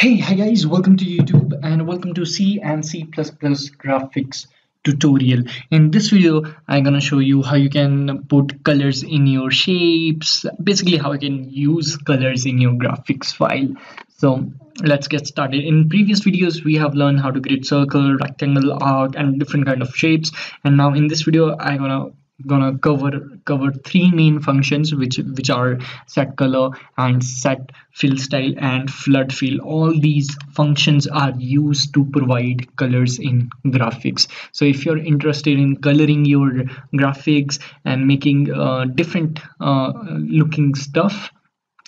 Hey, hi guys, welcome to YouTube and welcome to C and C++ graphics tutorial. In this video, I'm gonna show you how you can put colors in your shapes, basically how you can use colors in your graphics file. So let's get started. In previous videos, we have learned how to create circle, rectangle, arc, and different kind of shapes. And now in this video, I'm gonna gonna cover cover three main functions which which are set color and set fill style and flood fill. All these functions are used to provide colors in graphics. So if you're interested in coloring your graphics and making uh, different uh, looking stuff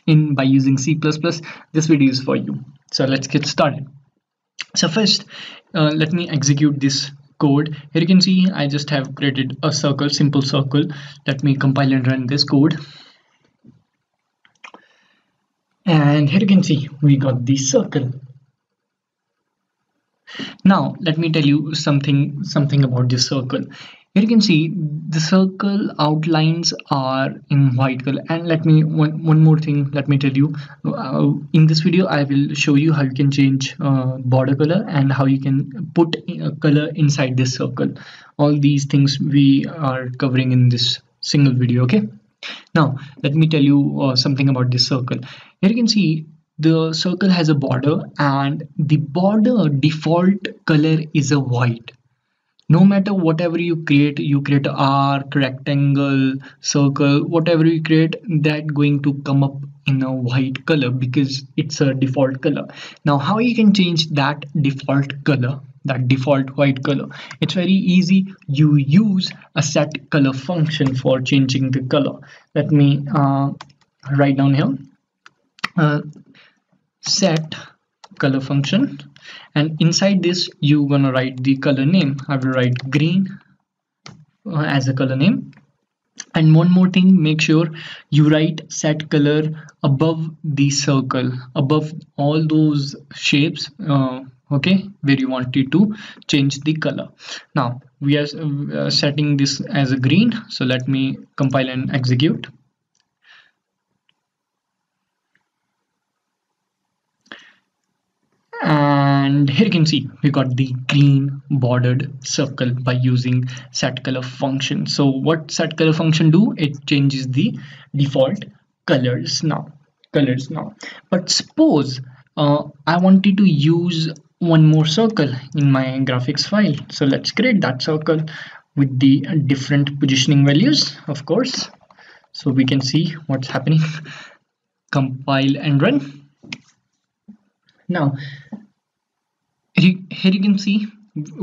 in by using C++ this video is for you. So let's get started. So first uh, let me execute this code. Here you can see I just have created a circle simple circle. Let me compile and run this code. And here you can see we got the circle. Now let me tell you something something about this circle here you can see the circle outlines are in white color. And let me one, one more thing let me tell you. Uh, in this video i will show you how you can change uh, border color and how you can put a color inside this circle. All these things we are covering in this single video okay? Now let me tell you uh, something about this circle. Here you can see the circle has a border and the border default color is a white no matter whatever you create you create arc rectangle circle whatever you create that going to come up in a white color because it's a default color. Now how you can change that default color that default white color? It's very easy. You use a set color function for changing the color. Let me uh, write down here. Uh, set color function. And inside this you gonna write the color name. I will write green uh, as a color name. And one more thing make sure you write set color above the circle above all those shapes uh, okay where you want it to change the color. Now we are uh, setting this as a green. So let me compile and execute and here you can see we got the green bordered circle by using set color function. So what set color function do? It changes the default colors now colors now. But suppose uh, I wanted to use one more circle in my graphics file. So let's create that circle with the different positioning values of course. So we can see what's happening. Compile and run now here you can see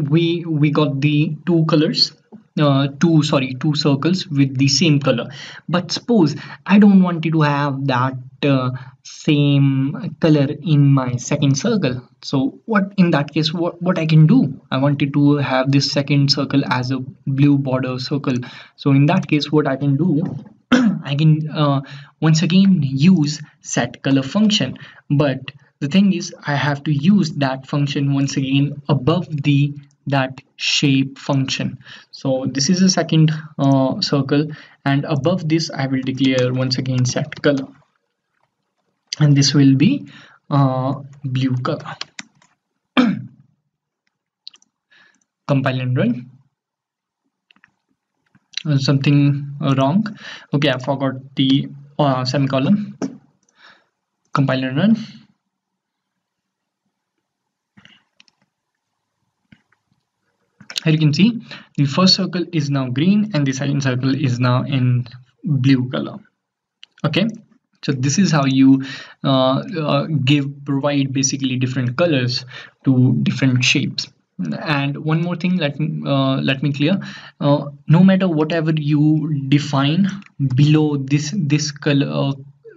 we we got the two colors uh, two sorry two circles with the same color. But suppose I don't want to have that uh, same color in my second circle. So what in that case what, what I can do? I wanted to have this second circle as a blue border circle. So in that case what I can do I can uh, once again use set color function. But the thing is I have to use that function once again above the that shape function. So this is a second uh, circle and above this I will declare once again set color. And this will be uh, blue color. Compile and run. Uh, something wrong. Okay I forgot the uh, semicolon. Compile and run here you can see the first circle is now green and the second circle is now in blue color. Okay? So this is how you uh, uh, give provide basically different colors to different shapes. And one more thing let me uh, let me clear. Uh, no matter whatever you define below this this color uh,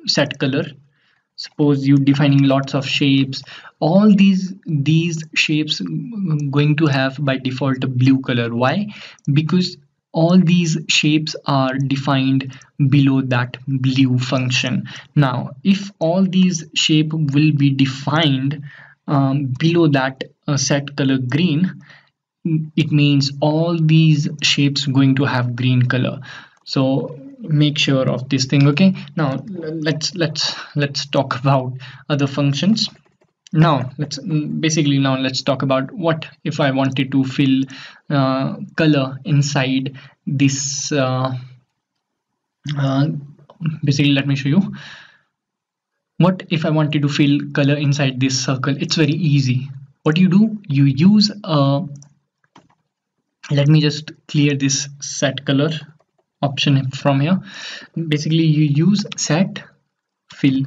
set color suppose you defining lots of shapes all these these shapes going to have by default a blue color. Why? Because all these shapes are defined below that blue function. Now if all these shape will be defined um, below that uh, set color green it means all these shapes going to have green color. So make sure of this thing okay? Now let's let's let's talk about other functions. Now let's basically now let's talk about what if I wanted to fill uh, color inside this uh, uh, basically let me show you. What if I wanted to fill color inside this circle? It's very easy. What do you do? You use a let me just clear this set color option from here. Basically you use set fill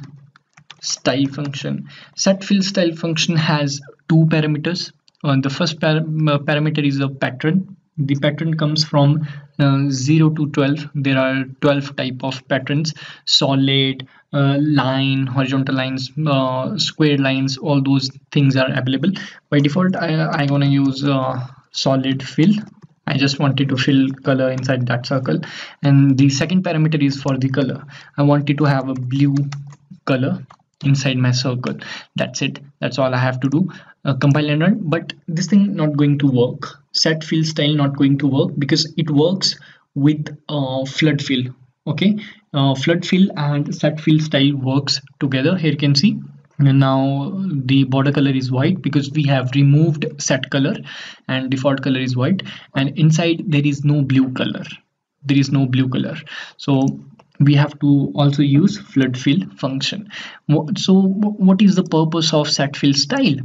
style function. Set fill style function has two parameters. Uh, the first par uh, parameter is a pattern. The pattern comes from uh, 0 to 12 there are 12 type of patterns. Solid uh, line horizontal lines uh, square lines all those things are available. By default i i want to use uh, solid fill I just wanted to fill color inside that circle. And the second parameter is for the color. I wanted to have a blue color inside my circle. That's it. That's all I have to do. Uh, compile and run. But this thing not going to work. Set fill style not going to work because it works with uh, flood fill. Okay? Uh, flood fill and set fill style works together. Here you can see and now the border color is white because we have removed set color and default color is white. And inside there is no blue color. There is no blue color. So we have to also use flood fill function. So what is the purpose of set fill style?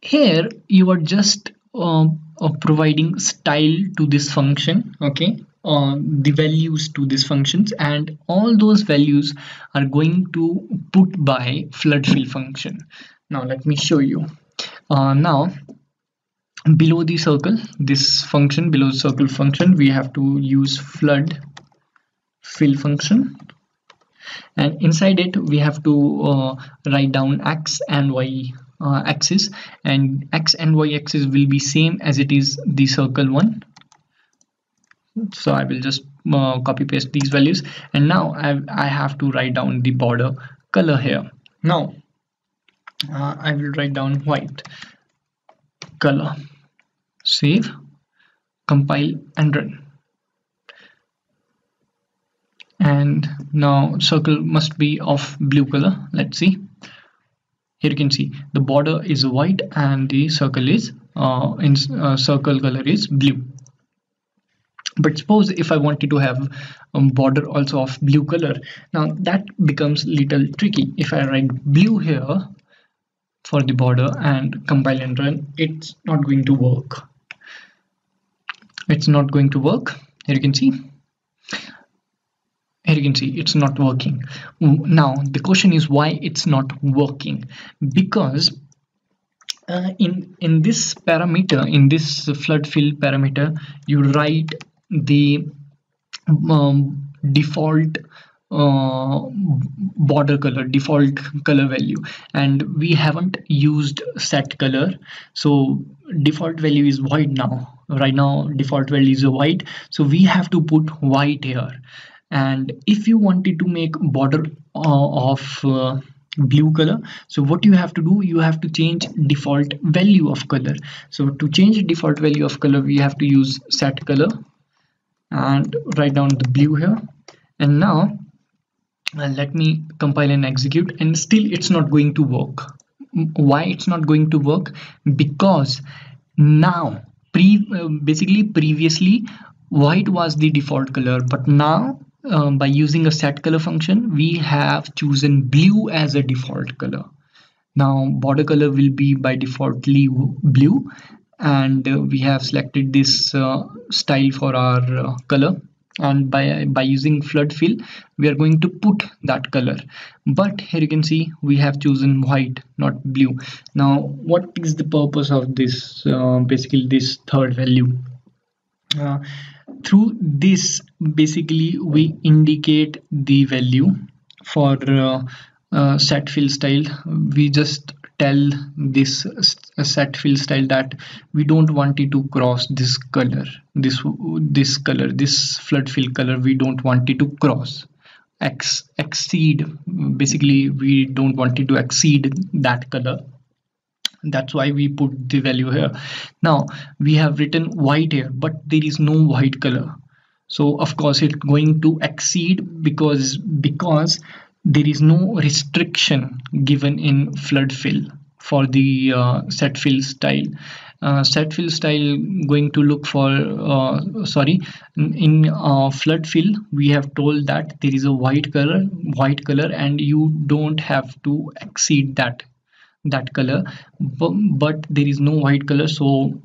Here you are just uh, uh, providing style to this function okay uh, the values to these functions and all those values are going to put by flood fill function. Now let me show you. Uh, now below the circle this function below circle function we have to use flood fill function. And inside it we have to uh, write down x and y uh, axis and x and y axis will be same as it is the circle one so I will just uh, copy paste these values. And now I, I have to write down the border color here. Now uh, I will write down white color. Save compile and run. And now circle must be of blue color. Let's see. Here you can see the border is white and the circle is uh, in uh, circle color is blue but suppose if I wanted to have a border also of blue color now that becomes little tricky. If I write blue here for the border and compile and run it's not going to work. It's not going to work. Here you can see. Here you can see it's not working. Now the question is why it's not working. Because uh, in in this parameter in this flood fill parameter you write the um, default uh, border color default color value. And we haven't used set color. So default value is white now. Right now default value is white so we have to put white here. And if you wanted to make border uh, of uh, blue color so what you have to do you have to change default value of color. So to change default value of color we have to use set color and write down the blue here. And now uh, let me compile and execute. And still it's not going to work. Why it's not going to work? Because now pre uh, basically previously white was the default color. But now um, by using a set color function we have chosen blue as a default color. Now border color will be by defaultly blue and uh, we have selected this uh, style for our uh, color. And by by using flood fill we are going to put that color. But here you can see we have chosen white not blue. Now what is the purpose of this uh, basically this third value? Uh, through this basically we indicate the value for uh, set fill style. We just tell this set fill style that we don't want it to cross this color this this color this flood fill color we don't want it to cross Ex, exceed basically we don't want it to exceed that color. That's why we put the value here. Now we have written white here but there is no white color. So of course it's going to exceed because because there is no restriction given in flood fill for the uh, set fill style. Uh, set fill style going to look for uh, sorry in uh, flood fill we have told that there is a white color white color and you don't have to exceed that that color. But, but there is no white color so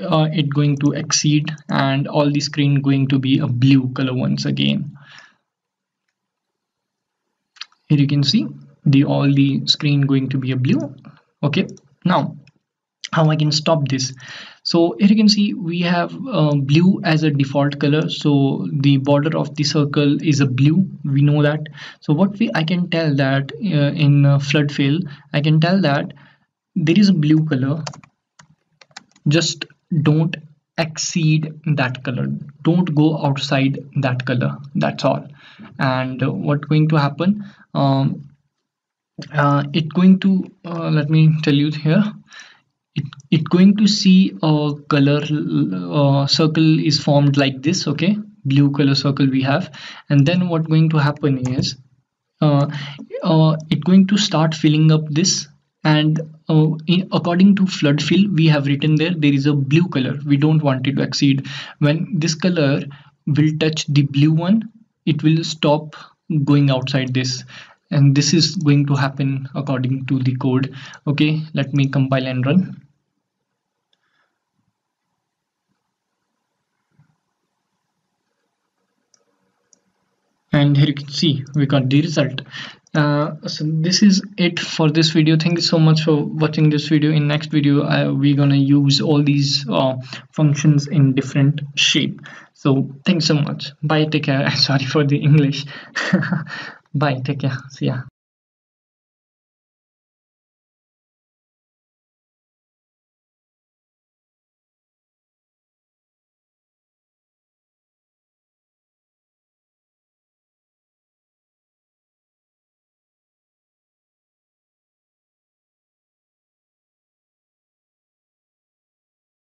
uh, it going to exceed and all the screen going to be a blue color once again here you can see the all the screen going to be a blue. Okay now how I can stop this? So here you can see we have uh, blue as a default color. So the border of the circle is a blue. We know that. So what we I can tell that uh, in uh, flood fill I can tell that there is a blue color. Just don't exceed that color. Don't go outside that color. That's all. And uh, what going to happen? Um, uh, it going to uh, let me tell you here. It, it going to see a color uh, circle is formed like this okay? Blue color circle we have. And then what going to happen is uh, uh, it going to start filling up this and uh, in, according to flood fill we have written there there is a blue color. We don't want it to exceed. When this color will touch the blue one it will stop going outside this. And this is going to happen according to the code. Okay let me compile and run. And here you can see we got the result uh, so this is it for this video. Thank you so much for watching this video. In next video we're gonna use all these uh, functions in different shape. So thanks so much. Bye take care. Sorry for the english. Bye take care. See ya